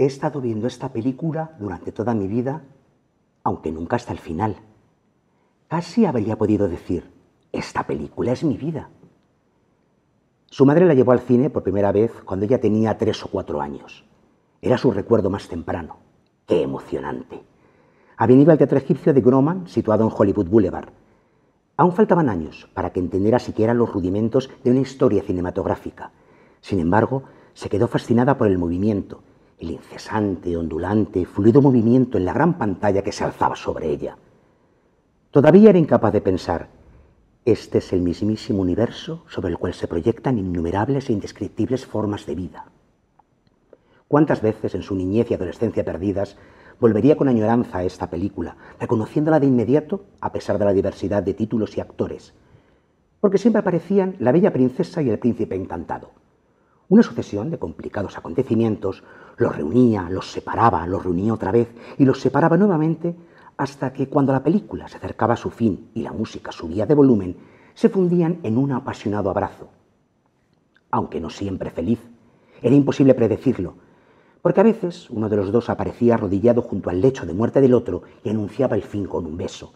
He estado viendo esta película durante toda mi vida, aunque nunca hasta el final. Casi habría podido decir, esta película es mi vida. Su madre la llevó al cine por primera vez cuando ella tenía tres o cuatro años. Era su recuerdo más temprano. ¡Qué emocionante! Habían ido al teatro egipcio de Grauman, situado en Hollywood Boulevard. Aún faltaban años para que entendiera siquiera los rudimentos de una historia cinematográfica. Sin embargo, se quedó fascinada por el movimiento, el incesante, ondulante, fluido movimiento en la gran pantalla que se alzaba sobre ella. Todavía era incapaz de pensar, este es el mismísimo universo sobre el cual se proyectan innumerables e indescriptibles formas de vida. ¿Cuántas veces en su niñez y adolescencia perdidas volvería con añoranza a esta película, reconociéndola de inmediato a pesar de la diversidad de títulos y actores? Porque siempre aparecían la bella princesa y el príncipe encantado. Una sucesión de complicados acontecimientos los reunía, los separaba, los reunía otra vez y los separaba nuevamente hasta que cuando la película se acercaba a su fin y la música subía de volumen, se fundían en un apasionado abrazo. Aunque no siempre feliz, era imposible predecirlo, porque a veces uno de los dos aparecía arrodillado junto al lecho de muerte del otro y anunciaba el fin con un beso.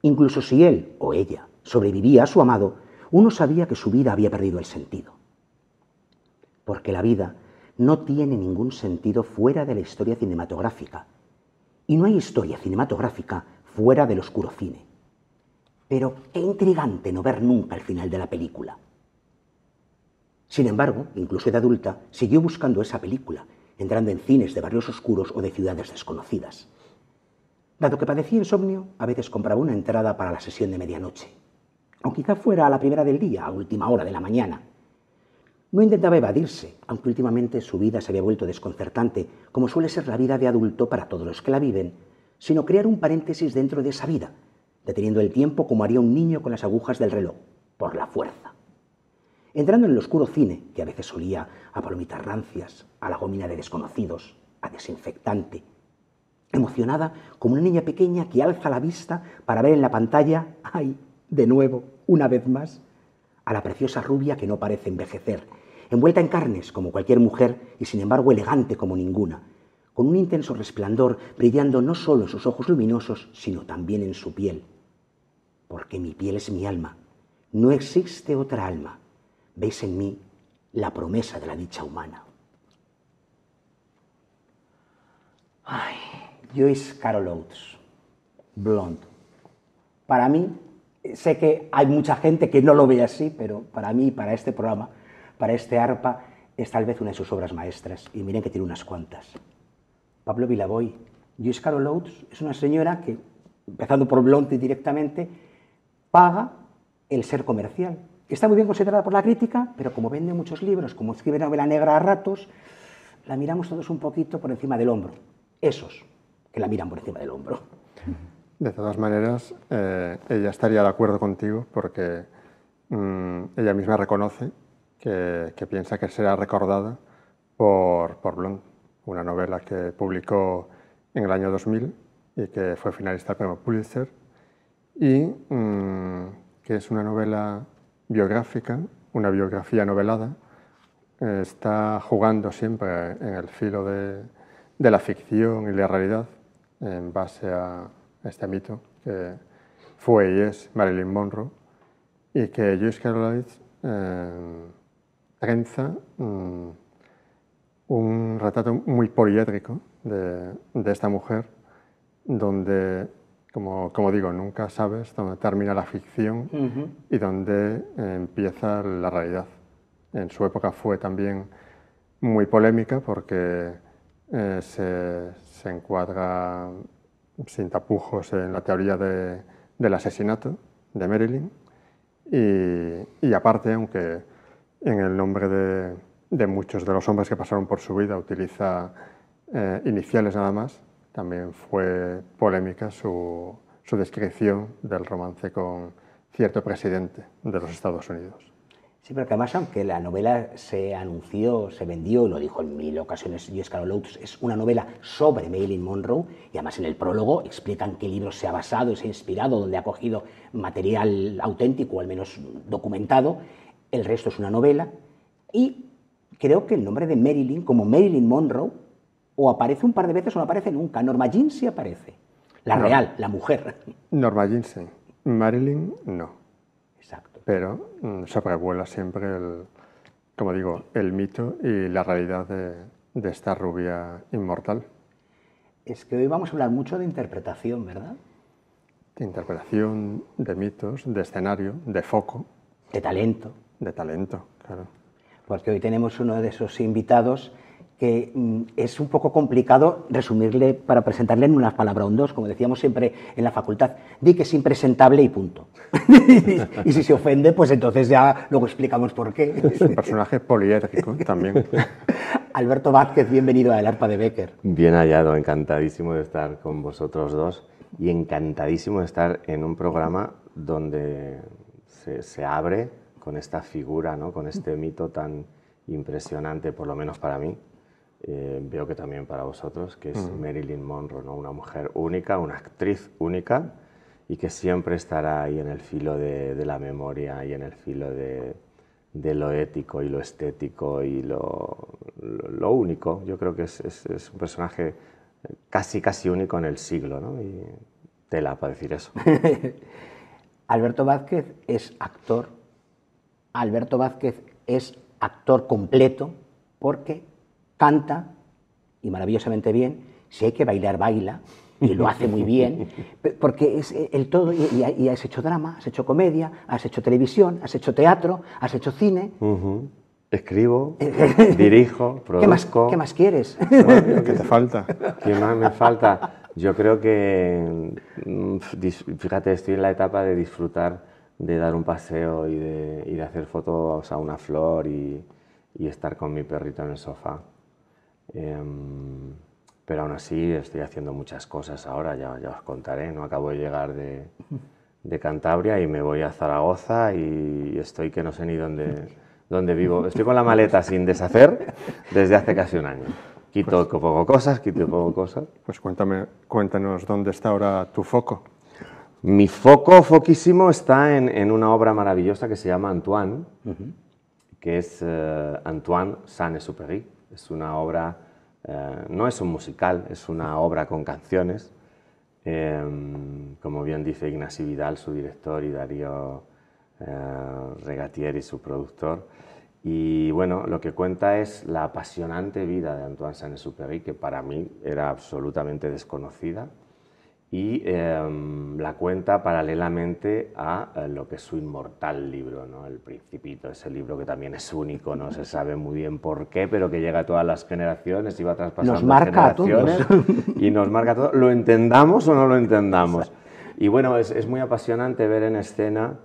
Incluso si él o ella sobrevivía a su amado, uno sabía que su vida había perdido el sentido porque la vida no tiene ningún sentido fuera de la historia cinematográfica. Y no hay historia cinematográfica fuera del oscuro cine. Pero qué intrigante no ver nunca el final de la película. Sin embargo, incluso de adulta, siguió buscando esa película, entrando en cines de barrios oscuros o de ciudades desconocidas. Dado que padecía insomnio, a veces compraba una entrada para la sesión de medianoche, o quizá fuera a la primera del día, a última hora de la mañana, no intentaba evadirse, aunque últimamente su vida se había vuelto desconcertante, como suele ser la vida de adulto para todos los que la viven, sino crear un paréntesis dentro de esa vida, deteniendo el tiempo como haría un niño con las agujas del reloj, por la fuerza. Entrando en el oscuro cine, que a veces solía a palomitas rancias, a la gomina de desconocidos, a desinfectante, emocionada como una niña pequeña que alza la vista para ver en la pantalla, ay, de nuevo, una vez más, a la preciosa rubia que no parece envejecer envuelta en carnes como cualquier mujer y sin embargo elegante como ninguna, con un intenso resplandor brillando no solo en sus ojos luminosos, sino también en su piel. Porque mi piel es mi alma, no existe otra alma. Veis en mí la promesa de la dicha humana. Ay, Joyce Carol Oates, Blonde. Para mí, sé que hay mucha gente que no lo ve así, pero para mí, para este programa, para este arpa es tal vez una de sus obras maestras, y miren que tiene unas cuantas. Pablo Vilaboy. Joyce Carol Oates es una señora que, empezando por Blonte directamente, paga el ser comercial. Está muy bien considerada por la crítica, pero como vende muchos libros, como escribe novela negra a ratos, la miramos todos un poquito por encima del hombro. Esos que la miran por encima del hombro. De todas maneras, eh, ella estaría de acuerdo contigo porque mm, ella misma reconoce que, piensa que será recordada por, por una novela que publicó en el año 2000 y que fue finalista premio Pulitzer, y mm, que es una novela biográfica, una biografía novelada, está jugando siempre en el filo de, de, la ficción y la realidad en base a este mito que fue y es Marilyn Monroe y que Joyce Carol eh, trenza mm, un retrato muy poliédrico de, esta mujer, donde, como, como, digo, nunca sabes dónde termina la ficción y dónde empieza la realidad. En su época fue también muy polémica porque eh, se, se, encuadra sin tapujos en la teoría de, del asesinato de Marilyn y, y aparte, aunque en el nombre de, muchos de los hombres que pasaron por su vida, utiliza eh, iniciales nada más. También fue polémica su, su descripción del romance con cierto presidente de los Estados Unidos. Sí, pero que además, aunque la novela se anunció, se vendió, lo dijo en mil ocasiones Jessica Carol Oates, es una novela sobre Marilyn Monroe y además en el prólogo explican qué libro se ha basado, se ha inspirado, donde ha cogido material auténtico, al menos documentado, el resto es una novela y creo que el nombre de Marilyn, como Marilyn Monroe, o aparece un par de veces o no aparece nunca. Norma Jean sí aparece. La real, la mujer. Norma Jean sí. Marilyn no. Exacto. Pero mm, sobrevuela siempre el, como digo, el mito y la realidad de, de esta rubia inmortal. Es que hoy vamos a hablar mucho de interpretación, ¿verdad? De interpretación, de mitos, de escenario, de foco. De talento. De talento, claro. Porque hoy tenemos uno de esos invitados que mm, es un poco complicado resumirle para presentarle en unas palabras o dos, como decíamos siempre en la facultad. Di que es impresentable y punto. y si se ofende, pues entonces ya luego explicamos por qué. Es un personaje poliédrico también. Alberto Vázquez, bienvenido a El Arpa de Becker. Bien hallado, encantadísimo de estar con vosotros dos y encantadísimo de estar en un programa donde se, se abre con esta figura, ¿no? con este mito tan impresionante, por lo menos para mí, eh, veo que también para vosotros, que es Marilyn Monroe, ¿no? una mujer única, una actriz única y que siempre estará ahí en el filo de, de la memoria y en el filo de, de, lo ético y lo estético y lo, lo, lo único. Yo creo que es, es, es, un personaje casi, casi único en el siglo, ¿no? y tela para decir eso. Alberto Vázquez es actor, Alberto Vázquez es actor completo porque canta y maravillosamente bien, si hay que bailar, baila, y lo hace muy bien, porque es el todo, y, y, has hecho drama, has hecho comedia, has hecho televisión, has hecho teatro, has hecho cine. Uh -huh. Escribo, dirijo, produzco. ¿Qué más, ¿Qué más quieres? Bueno, ¿Qué te falta? ¿Qué más me falta? Yo creo que, mm, fíjate, estoy en la etapa de disfrutar de dar un paseo y de, y de hacer fotos a una flor y, y estar con mi perrito en el sofá. Eh, pero aún así estoy haciendo muchas cosas ahora, ya, ya os contaré. No acabo de llegar de, de, Cantabria y me voy a Zaragoza y estoy que no sé ni dónde, dónde vivo. Estoy con la maleta sin deshacer desde hace casi un año. Quito pues, poco cosas, quito poco cosas. Pues cuéntame, cuéntanos dónde está ahora tu foco. Mi foco, foquísimo, está en, en una obra maravillosa que se llama Antoine, uh -huh. que es uh, Antoine Saint-Exupéry es una obra, eh, no es un musical, es una obra con canciones, eh, como bien dice Ignacio Vidal, su director, y Darío eh, Regatieri, su productor. Y bueno, lo que cuenta es la apasionante vida de Antoine Saint-Exupéry, que para mí era absolutamente desconocida y eh, la cuenta paralelamente a eh, lo que es su inmortal libro, ¿no? El Principito, ese libro que también es único, no se sabe muy bien por qué, pero que llega a todas las generaciones y va traspasando nos marca generaciones a todos. y nos marca a todos, lo entendamos o no lo entendamos. Y bueno, es, es muy apasionante ver en escena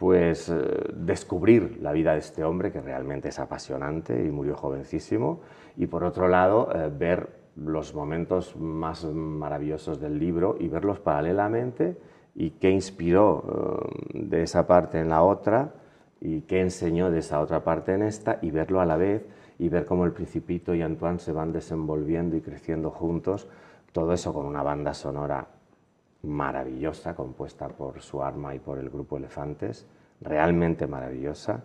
pues eh, descubrir la vida de este hombre que realmente es apasionante y murió jovencísimo y por otro lado eh, ver los momentos más maravillosos del libro y verlos paralelamente y qué inspiró uh, de esa parte en la otra y qué enseñó de esa otra parte en esta y verlo a la vez y ver cómo el Principito y Antoine se van desenvolviendo y creciendo juntos, todo eso con una banda sonora maravillosa compuesta por su arma y por el grupo Elefantes, realmente maravillosa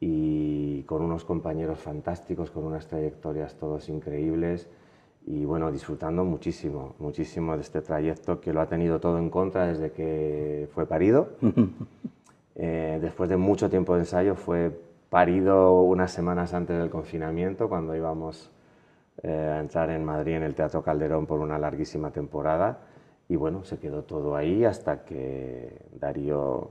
y con unos compañeros fantásticos, con unas trayectorias todos increíbles y bueno, disfrutando muchísimo, muchísimo de este trayecto que lo ha tenido todo en contra desde que fue parido. eh, después de mucho tiempo de ensayo fue parido unas semanas antes del confinamiento, cuando íbamos eh, a entrar en Madrid en el Teatro Calderón por una larguísima temporada. Y bueno, se quedó todo ahí hasta que Darío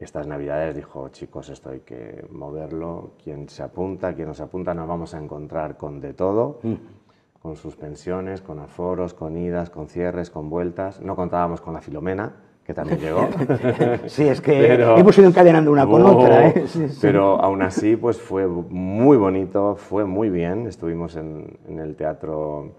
estas navidades dijo, chicos, esto hay que moverlo, quien se apunta, quien no se apunta, nos vamos a encontrar con de todo con suspensiones, con aforos, con idas, con cierres, con vueltas. No contábamos con la Filomena, que también llegó. sí, es que pero, hemos ido encadenando una con oh, otra. ¿eh? Sí, sí. Pero aún así, pues fue muy bonito, fue muy bien. Estuvimos en, en el Teatro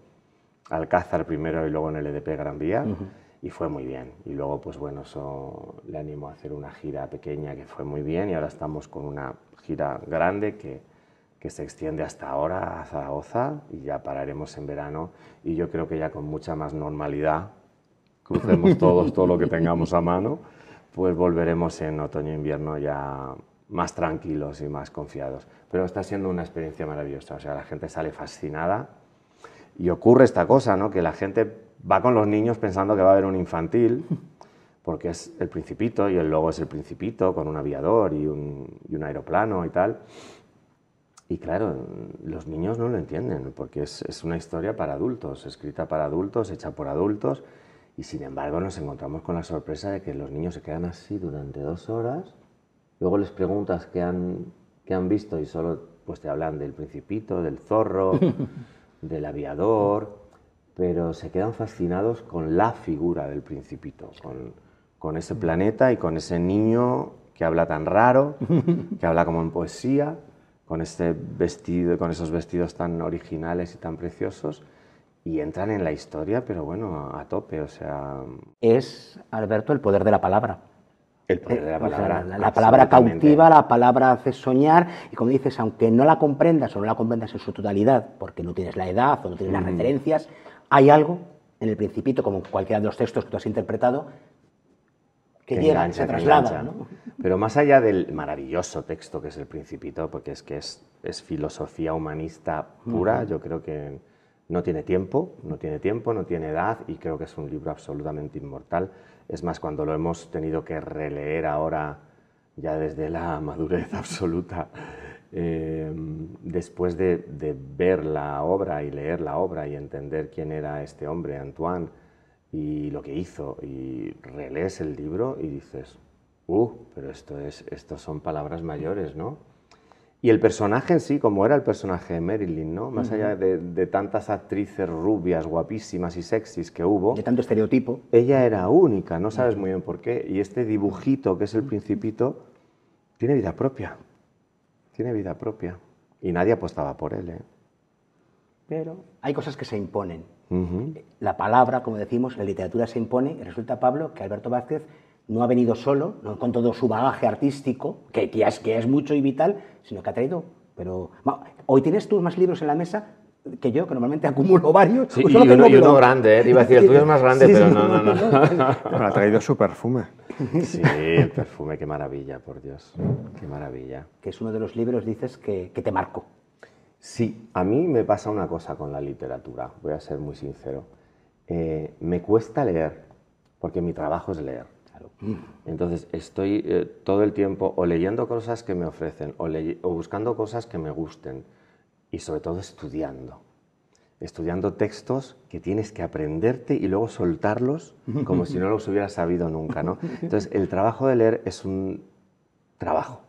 Alcázar primero y luego en el EDP Gran Vía. Uh -huh. Y fue muy bien. Y luego, pues bueno, eso le animó a hacer una gira pequeña que fue muy bien. Y ahora estamos con una gira grande que, que se extiende hasta ahora a Zaragoza y ya pararemos en verano y yo creo que ya con mucha más normalidad, crucemos todos todo lo que tengamos a mano, pues volveremos en otoño-invierno ya más tranquilos y más confiados. Pero está siendo una experiencia maravillosa, o sea, la gente sale fascinada. Y ocurre esta cosa, ¿no? Que la gente va con los niños pensando que va a haber un infantil, porque es el principito y el logo es el principito con un aviador y un, y un aeroplano y tal. Y claro, los niños no lo entienden, porque es, es, una historia para adultos, escrita para adultos, hecha por adultos, y sin embargo nos encontramos con la sorpresa de que los niños se quedan así durante dos horas, luego les preguntas qué han, qué han visto y solo pues, te hablan del principito, del zorro, del aviador, pero se quedan fascinados con la figura del principito, con, con ese planeta y con ese niño que habla tan raro, que habla como en poesía con este vestido, con esos vestidos tan originales y tan preciosos y entran en la historia, pero bueno, a tope, o sea... Es, Alberto, el poder de la palabra. El poder de la palabra. O sea, la, la palabra cautiva, la palabra hace soñar, y como dices, aunque no la comprendas o no la comprendas en su totalidad, porque no tienes la edad o no tienes las referencias, hay algo en el Principito, como cualquiera de los textos que tú has interpretado, que, Que llega, engancha, se que traslada. engancha. ¿no? Pero más allá del maravilloso texto que es El Principito, porque es que es, es filosofía humanista pura, yo creo que no tiene tiempo, no tiene tiempo, no tiene edad y creo que es un libro absolutamente inmortal. Es más, cuando lo hemos tenido que releer ahora, ya desde la madurez absoluta, eh, después de, de ver la obra y leer la obra y entender quién era este hombre, Antoine, y lo que hizo, y relees el libro y dices, uh, pero esto, es, esto son palabras mayores, ¿no? Y el personaje en sí, como era el personaje de Marilyn, ¿no? Más allá de, de tantas actrices rubias, guapísimas y sexys que hubo, De tanto estereotipo. ella era única, no sabes muy bien por qué. Y este dibujito, que es el principito, tiene vida propia. Tiene vida propia. Y nadie apostaba por él, ¿eh? Pero hay cosas que se imponen. La palabra, como decimos, la literatura se impone y resulta, Pablo, que Alberto Vázquez no ha venido solo, no con todo su bagaje artístico, que, que, es, que es mucho y vital, sino que ha traído... Pero hoy tienes tú más libros en la mesa que yo, que normalmente acumulo varios. Sí, y uno, tengo, y uno pero- grande, ¿eh? Te iba a decir, el tuyo es más grande, Sí, pero no, no, no. Bueno, ha traído su perfume. Sí, el perfume, qué maravilla, por Dios. Qué maravilla. Que es uno de los libros, dices, que, que te marcó. Sí, a mí me pasa una cosa con la literatura, voy a ser muy sincero. Eh, me cuesta leer, porque mi trabajo es leer. Claro. Entonces estoy eh, todo el tiempo o leyendo cosas que me ofrecen o buscando cosas que me gusten y sobre todo estudiando. Estudiando textos que tienes que aprenderte y luego soltarlos como si no los hubieras sabido nunca. ¿no? Entonces el trabajo de leer es un trabajo.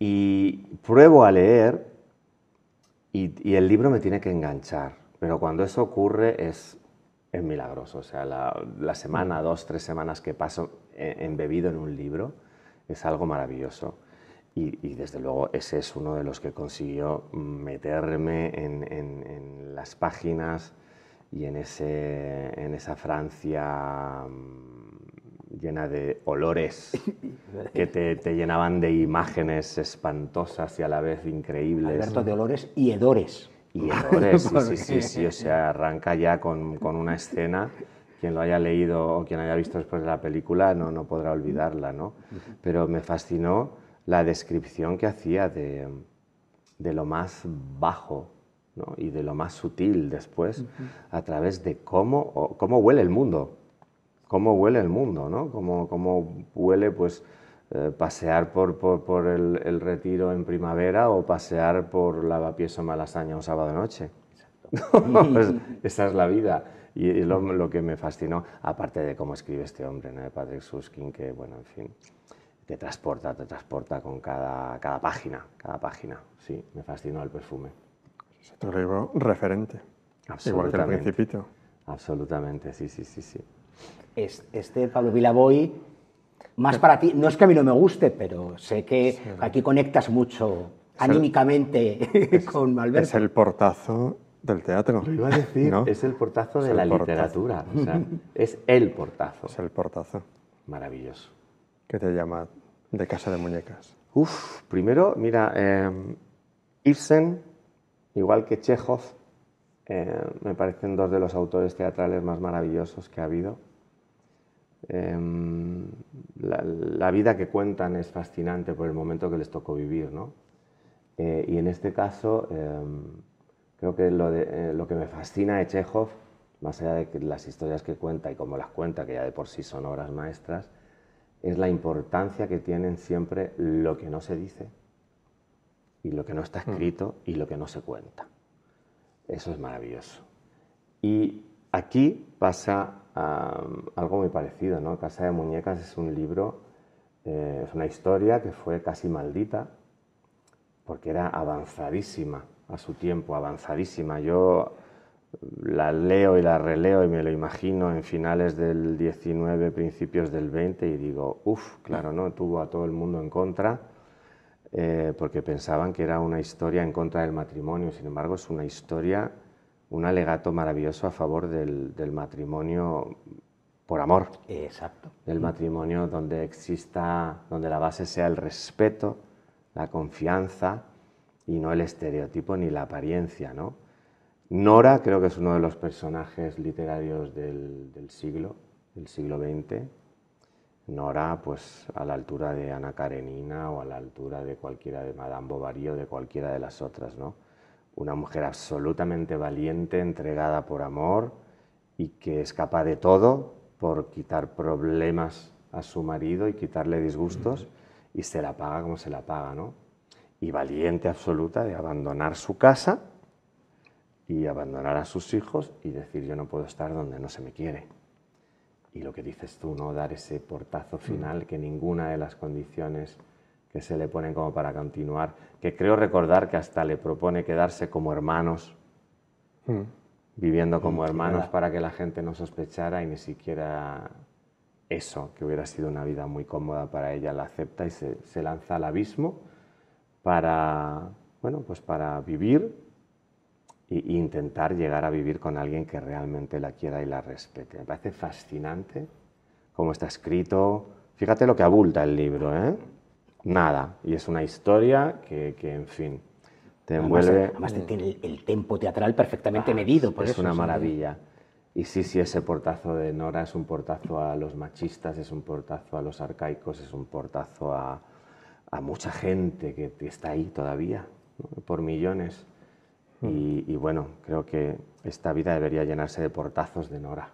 Y pruebo a leer y, y el libro me tiene que enganchar. Pero cuando eso ocurre es, es milagroso. O sea, la, la semana, dos, tres semanas que paso eh, embebido en un libro es algo maravilloso. Y, y desde luego ese es uno de los que consiguió meterme en, en- en las páginas y en, ese, en esa Francia mm, llena de olores que te, te llenaban de imágenes espantosas y a la vez increíbles. Alberto de Olores y Hedores. Y errores, sí, sí, sí, sí, o sea, arranca ya con, con una escena, quien lo haya leído o quien haya visto después de la película no, no podrá olvidarla, ¿no? Pero me fascinó la descripción que hacía de, de lo más bajo ¿no? y de lo más sutil después, a través de cómo, cómo huele el mundo, cómo huele el mundo, ¿no? Cómo, cómo huele, pues, eh, pasear por, por, por el, el retiro en primavera o pasear por Lavapiés o Malasaña un sábado de noche. Pues, esa es la vida. Y es lo, lo que me fascinó, aparte de cómo escribe este hombre, ¿no? de Patrick Suskin, que, bueno, en fin, te transporta, te transporta con cada, cada página, cada página. Sí, me fascinó el perfume. Es otro libro referente. Igual que el. Principito. Absolutamente, sí, sí, sí, sí. Es- Este Pablo Vilaboy, más para ti, no es que a mí no me guste, pero sé que aquí conectas mucho anímicamente con Alberto. Es el portazo del teatro. Lo iba a decir, ¿no? es el portazo Es de el la portazo. literatura. O sea, es el portazo. Es el portazo Maravilloso. que te llama de casa de muñecas. Uf, primero, mira, eh, Ibsen, igual que Chekhov, eh, me parecen dos de los autores teatrales más maravillosos que ha habido. Eh, la, la vida que cuentan es fascinante por el momento que les tocó vivir, ¿no? Eh, y en este caso, eh, Creo que lo, de, eh, lo que me fascina de Chekhov, más allá de que las historias que cuenta y cómo las cuenta, que ya de por sí son obras maestras, es la importancia que tienen siempre lo que no se dice y lo que no está Mm. escrito y lo que no se cuenta. Eso es maravilloso. Y aquí pasa algo muy parecido, ¿no? Casa de Muñecas es un libro, eh, es una historia que fue casi maldita, porque era avanzadísima a su tiempo, avanzadísima. Yo la leo y la releo y me lo imagino en finales del 19, principios del 20 y digo, uff, claro, ¿no? Tuvo a todo el mundo en contra eh, porque pensaban que era una historia en contra del matrimonio. Sin embargo, es una historia, un alegato maravilloso a favor del, del matrimonio por amor Exacto. del matrimonio donde exista, donde la base sea el respeto, la confianza y no el estereotipo ni la apariencia, ¿no? Nora creo que es uno de los personajes literarios del, del siglo, del siglo XX. Nora, pues a la altura de Ana Karenina o a la altura de cualquiera de Madame Bovary o de cualquiera de las otras, ¿no? Una mujer absolutamente valiente, entregada por amor y que es capaz de todo por quitar problemas a su marido y quitarle disgustos y se la paga como se la paga, ¿no? Y valiente absoluta de abandonar su casa y abandonar a sus hijos y decir yo no puedo estar donde no se me quiere. Y lo que dices tú, ¿no? Dar ese portazo final que ninguna de las condiciones que se le ponen como para continuar, que creo recordar que hasta le propone quedarse como hermanos, Mm. viviendo como hermanos verdad. para que la gente no sospechara y ni siquiera eso, que hubiera sido una vida muy cómoda para ella, la acepta y se, se lanza al abismo para, bueno, pues para vivir e intentar llegar a vivir con alguien que realmente la quiera y la respete. Me parece fascinante cómo está escrito. Fíjate lo que abulta el libro, ¿eh? Nada. Y es una historia que, que, en fin, te Además, envuelve. además tiene el, el tempo teatral perfectamente medido. Por es eso, una sí. maravilla. Y sí, sí, ese portazo de Nora es un portazo a los machistas, es un portazo a los arcaicos, es un portazo a, a mucha gente que que está ahí todavía, ¿no? por millones. Y, y bueno, creo que esta vida debería llenarse de portazos de Nora,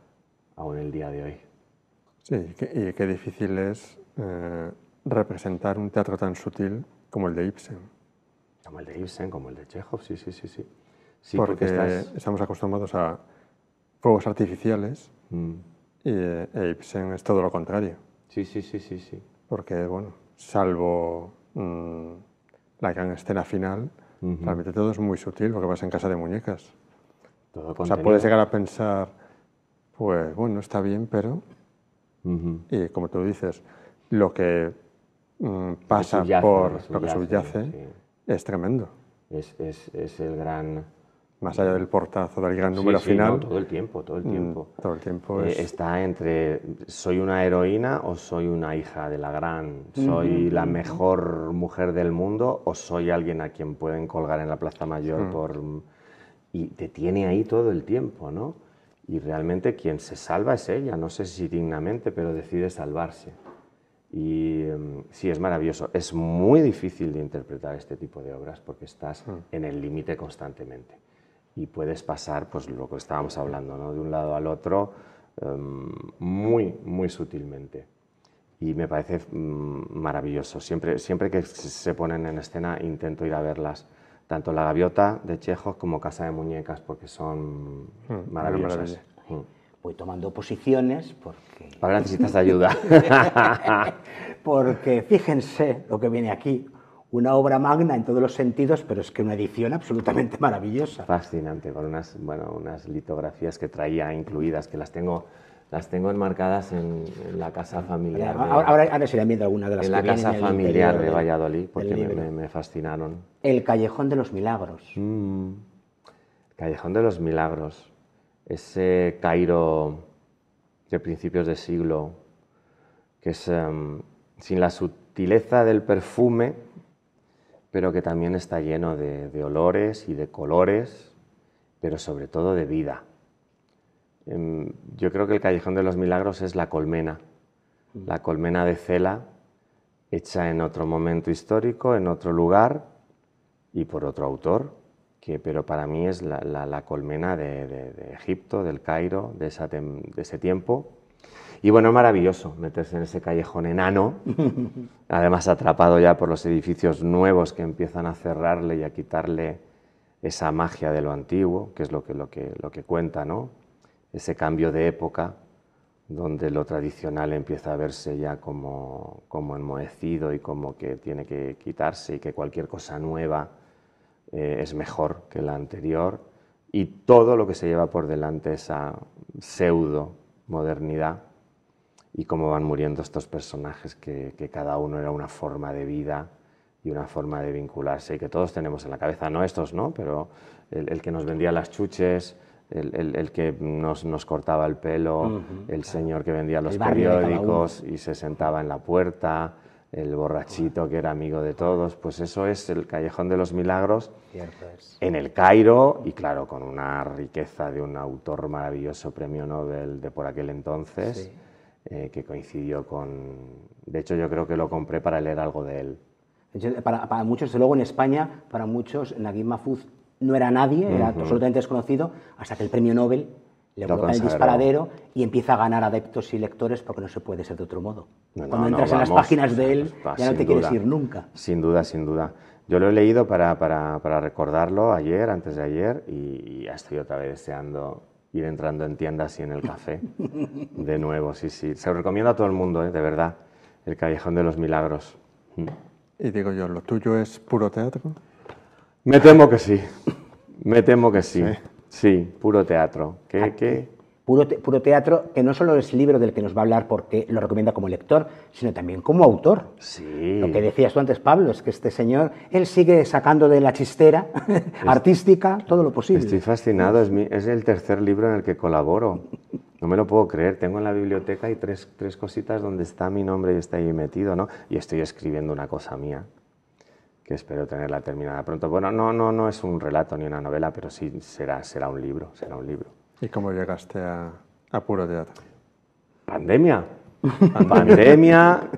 aún el día de hoy. Sí, y qué, y qué difícil es eh, representar un teatro tan sutil como el de Ibsen. Como el de Ibsen, como el de Chekhov, sí, sí, sí. Sí, sí porque estás- estamos acostumbrados a fuegos artificiales Mm. y eh, e Ibsen es todo lo contrario. Sí, sí, sí, sí, sí. Porque, bueno, salvo mm, la gran escena final, realmente todo es muy sutil, lo que pasa en Casa de Muñecas. Todo O sea, contenido. puedes llegar a pensar, pues bueno, está bien, pero... Ujú. Y como tú dices, lo que pasa subyace, por lo lo que subyace, sí. es tremendo. Es, es, es el gran... Más allá del portazo del gran Sí, número sí, final, no, todo el tiempo, todo el mm, tiempo. todo el tiempo Eh, es... está entre soy una heroína o soy una hija de la gran, soy la mejor mujer del mundo o soy alguien a quien pueden colgar en la Plaza Mayor por y te tiene ahí todo el tiempo, ¿no? Y realmente quien se salva es ella, no sé si dignamente, pero decide salvarse. Y em, sí, es maravilloso. Es muy difícil de interpretar este tipo de obras porque estás en el límite constantemente. Y puedes pasar, pues lo que estábamos hablando, ¿no? de un lado al otro, em, muy, muy sutilmente. Y me parece mm, maravilloso. Siempre, siempre que se ponen en escena intento ir a verlas, tanto La Gaviota de Chekhov como Casa de Muñecas, porque son una maravillosas. Voy tomando posiciones porque, Ahora necesitas ayuda. porque fíjense lo que viene aquí. Una obra magna en todos los sentidos, pero es que una edición absolutamente maravillosa. Fascinante, con unas, bueno, unas litografías que traía incluidas, que las tengo, las tengo enmarcadas en, en la casa familiar. de- Ahora, ahora, ahora se irán viendo algunas de las en que la casa en familiar de Valladolid, porque me- me fascinaron. El Callejón de los Milagros. Mm. Callejón de los Milagros, ese Cairo de principios de siglo, que es em, sin la sutileza del perfume, pero que también está lleno de, de olores y de colores, pero sobre todo de vida. Em, yo creo que el Callejón de los Milagros es la colmena, la colmena de Cela, hecha en otro momento histórico, en otro lugar y por otro autor, que, pero para mí es la, la, colmena de, de, Egipto, del Cairo, de, esa de, ese tiempo. Y bueno, es maravilloso meterse en ese callejón enano, además atrapado ya por los edificios nuevos que empiezan a cerrarle y a quitarle esa magia de lo antiguo, que es lo que, lo que, lo que cuenta, ¿no? Ese cambio de época donde lo tradicional empieza a verse ya como, como enmohecido y como que tiene que quitarse y que cualquier cosa nueva eh, es mejor que la anterior. Y todo lo que se lleva por delante esa pseudo modernidad y cómo van muriendo estos personajes que, que, cada uno era una forma de vida y una forma de vincularse y que todos tenemos en la cabeza, no estos, ¿no? pero el, el que nos vendía las chuches, el, que nos, nos, cortaba el pelo, el señor que vendía los periódicos y se sentaba en la puerta, el borrachito que era amigo de todos, pues eso es el Callejón de los Milagros en el Cairo y claro, con una riqueza de un autor maravilloso, premio Nobel de por aquel entonces, eh, que coincidió con... De hecho yo creo que lo compré para leer algo de él. Para, para muchos, luego en España, para muchos, Naguib Mahfouz no era nadie, era absolutamente desconocido, hasta que el premio Nobel le coloca el disparadero y empieza a ganar adeptos y lectores porque no se puede ser de otro modo. Cuando entras en las páginas de él, ya no te quieres ir nunca. Sin duda, sin duda. Yo lo he leído para, para, para recordarlo ayer, antes de ayer, y ya estoy otra vez deseando ir entrando en tiendas y en el café de nuevo. Sí, sí. Se lo recomiendo a todo el mundo, ¿eh? de verdad. El Callejón de los Milagros. Y digo yo, ¿lo tuyo es puro teatro? Me temo que sí. Me temo que sí. Sí, puro teatro. ¿Qué, ah, qué? Puro, puro, teatro que no solo es el libro del que nos va a hablar porque lo recomienda como lector, sino también como autor. Sí. Lo que decías tú antes, Pablo, es que este señor, él sigue sacando de la chistera artística todo lo posible. Estoy fascinado, es, es, el tercer libro en el que colaboro. No me lo puedo creer, tengo en la biblioteca y tres, tres cositas donde está mi nombre y está ahí metido, ¿no? Y estoy escribiendo una cosa mía que espero tenerla terminada pronto. Bueno, no, no, no es un relato ni una novela, pero sí será, será un libro, será un libro. ¿Y cómo llegaste a, a puro teatro? Pandemia. Pandemia,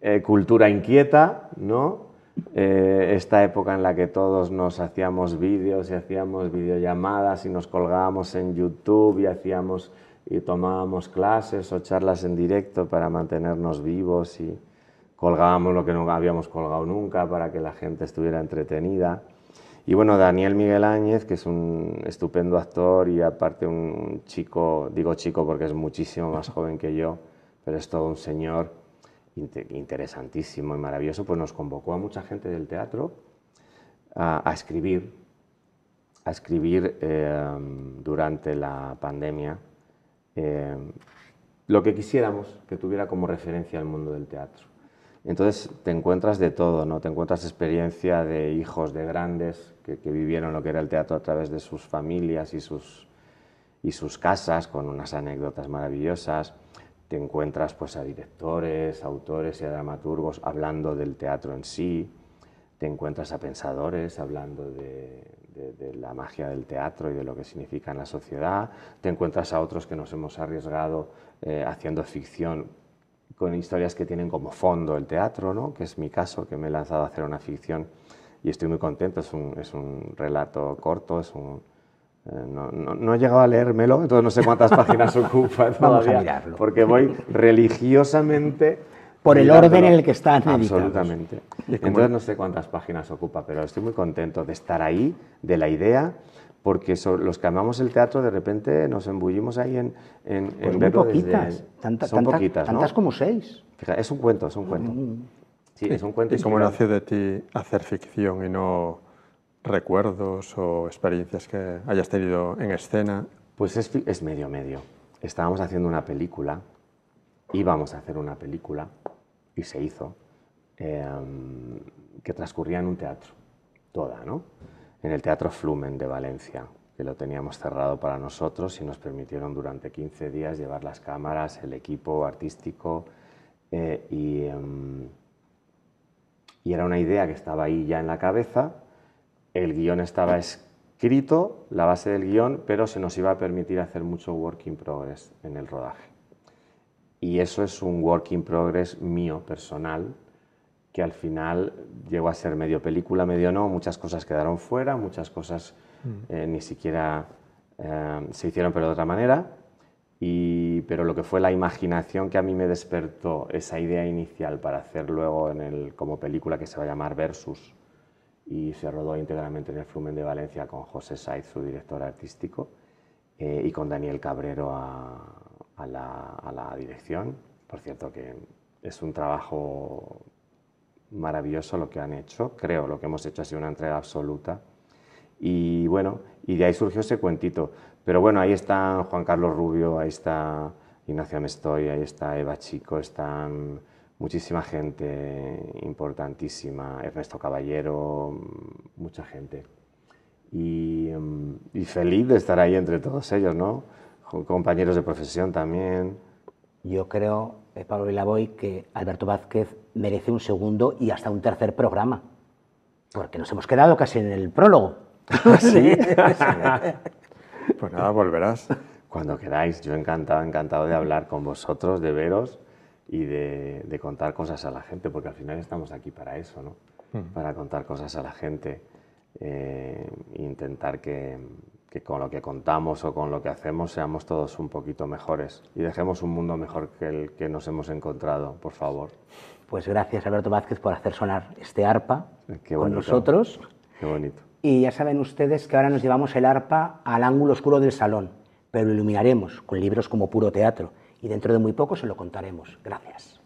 eh, cultura inquieta, ¿no? Eh, esta época en la que todos nos hacíamos vídeos y hacíamos videollamadas y nos colgábamos en YouTube y hacíamos y tomábamos clases o charlas en directo para mantenernos vivos y, colgábamos lo que no habíamos colgado nunca para que la gente estuviera entretenida. Y bueno, Daniel Miguel Áñez, que es un estupendo actor y aparte un chico, digo chico porque es muchísimo más joven que yo, pero es todo un señor interesantísimo y maravilloso, pues nos convocó a mucha gente del teatro a, escribir, a escribir eh, durante la pandemia eh, lo que quisiéramos que tuviera como referencia al mundo del teatro. Entonces te encuentras de todo, ¿no? Te encuentras experiencia de hijos de grandes que, vivieron lo que era el teatro a través de sus familias y sus, y sus casas con unas anécdotas maravillosas. Te encuentras pues a directores, autores y dramaturgos hablando del teatro en sí. Te encuentras a pensadores hablando de, la magia del teatro y de lo que significa en la sociedad. Te encuentras a otros que nos hemos arriesgado eh, haciendo ficción con historias que tienen como fondo el teatro, ¿no? que es mi caso, que me he lanzado a hacer una ficción y estoy muy contento. Es un, es un relato corto, es un, eh, no, no, he llegado a leérmelo, entonces no sé cuántas páginas ocupa todavía, Vamos a porque voy religiosamente... Por el orden en el que están Absolutamente. Entonces no sé cuántas páginas ocupa, pero estoy muy contento de estar ahí, de la idea, porque los que amamos el teatro de repente nos embullimos ahí en, en, pues muy poquitas, son poquitas, tantas como seis. es un cuento, es un cuento. Mm. Sí, es un cuento. ¿Y cómo nació de ti hacer ficción y no recuerdos o experiencias que hayas tenido en escena? Pues es, es medio medio. Estábamos haciendo una película, íbamos a hacer una película y se hizo, em, que transcurría en un teatro, toda, ¿no? En el Teatro Flumen de Valencia, que lo teníamos cerrado para nosotros y nos permitieron durante 15 días llevar las cámaras, el equipo artístico eh, y, em, y era una idea que estaba ahí ya en la cabeza, el guion estaba escrito, la base del guion, pero se nos iba a permitir hacer mucho work in progress en el rodaje. Y eso es un work in progress mío, personal, que al final llegó a ser medio película, medio no, muchas cosas quedaron fuera, muchas cosas eh, ni siquiera eh, se hicieron, pero de otra manera. Y, pero lo que fue la imaginación que a mí me despertó esa idea inicial para hacer luego en el, como película que se va a llamar Versus y se rodó íntegramente en el Flumen de Valencia con José Saiz, su director artístico, eh, y con Daniel Cabrero a, a, la, a la dirección. Por cierto que es un trabajo maravilloso lo que han hecho, creo, lo que hemos hecho ha sido una entrega absoluta. Y bueno, y de ahí surgió ese cuentito. Pero bueno, ahí están Juan Carlos Rubio, ahí está Ignacio Amestoy, ahí está Eva Chico, están muchísima gente importantísima, Ernesto Caballero, mucha gente. Y, y feliz de estar ahí entre todos ellos, ¿no? Compañeros de profesión también. Yo creo, eh, Pablo Vilavoy, que Alberto Vázquez merece un segundo y hasta un tercer programa, porque nos hemos quedado casi en el prólogo. ¿Sí? Pues nada, volverás. Cuando queráis, yo encantado, encantado de hablar con vosotros, de veros y de, de contar cosas a la gente, porque al final estamos aquí para eso, ¿no? Para contar cosas a la gente eh, e intentar que, que con lo que contamos o con lo que hacemos seamos todos un poquito mejores y dejemos un mundo mejor que el que nos hemos encontrado, por favor. Pues gracias, Alberto Vázquez, por hacer sonar este arpa Qué con nosotros. Qué bonito. Y ya saben ustedes que ahora nos llevamos el arpa al ángulo oscuro del salón, pero lo iluminaremos con libros como puro teatro y dentro de muy poco se lo contaremos. Gracias.